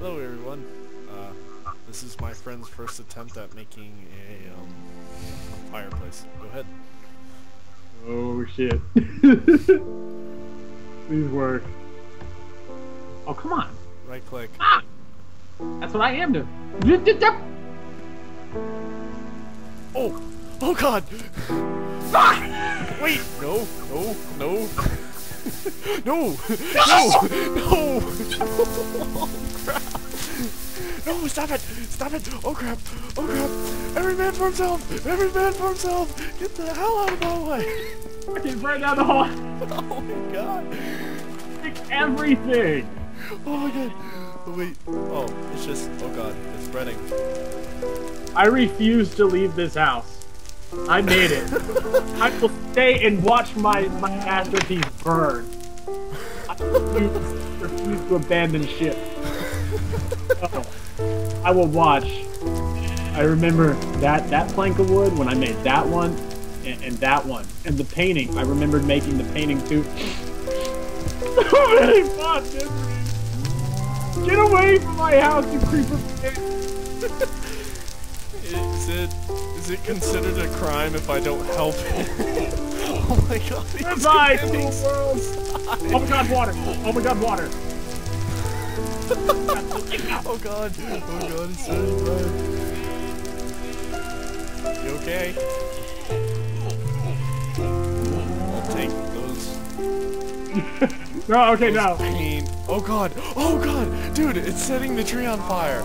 Hello everyone. Uh, this is my friend's first attempt at making a um, fireplace. Go ahead. Oh shit. Please work. Oh come on. Right click. Ah! That's what I am doing. Oh! Oh god! Fuck! Wait! No! No! No! no! No! No! Oh crap! No! Stop it! Stop it! Oh crap! Oh crap! Every man for himself! Every man for himself! Get the hell out of my way! Fucking burn down the hall. Oh my god! Fix everything. Oh my god! Oh, wait. Oh, it's just. Oh god, it's spreading. I refuse to leave this house. I made it. I will stay and watch my, my masterpiece burn. I refuse, refuse to abandon ship. Oh, I will watch. I remember that that plank of wood when I made that one and, and that one and the painting. I remembered making the painting too. So many fun memories. Get away from my house, you creeper! Is it is it considered a crime if I don't help him? oh my god, he's! Oh my god, water! Oh my god, water! Oh god, oh god, he's turning red. You okay? I'll take those No, okay, no. pain. Oh god, oh god, dude, it's setting the tree on fire.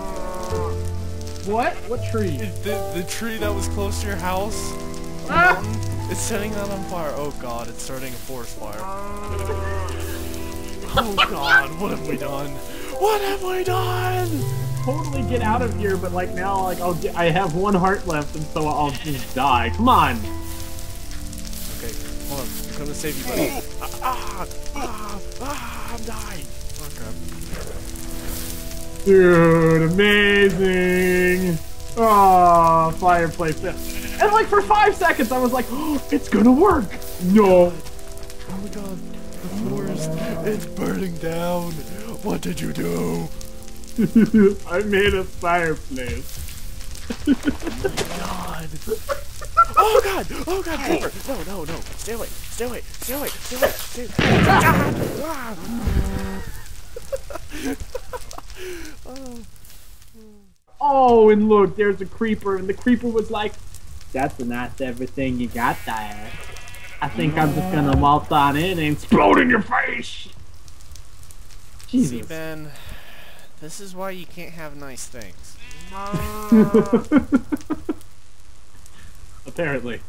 What? What tree? The, the tree that was close to your house, Ah! mountain, it's setting that on fire. Oh god, it's starting a forest fire. Oh god, what have we done? What have we done? Totally get out of here, but like now, like I'll get, I have one heart left, and so I'll just die. Come on. Okay, hold on. I'm coming to save you, buddy. Ah, ah, ah, ah, I'm dying. Oh, crap. Dude, amazing. Oh, fireplace. And like for five seconds, I was like, oh, it's gonna work. No. Oh my god, the forest, it's burning down. What did you do? I made a fireplace. Oh God. Oh god, oh god, Creeper. No, no, no. Stay away, stay away, stay away, stay away, stay away. Ah, ah. Oh, Oh, and look, there's a creeper, and the creeper was like, "That's not everything you got there. I think I'm just gonna waltz on in and explode in your face." See, Ben, this is why you can't have nice things. Apparently.